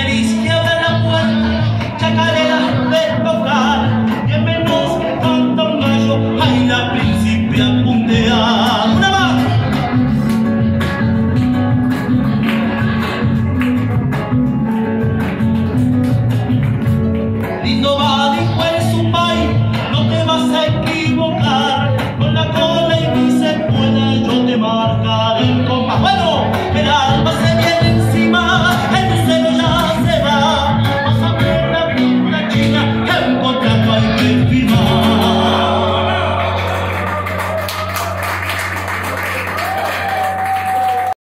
Queréis que abra la puerta, sacare de tocar. Bienvenidos tanto un gallo, ahí la princesa punde a una más. Nino Vadi cuál es su país, no te vas a equivocar. Con la cola y dice puede yo te marcar.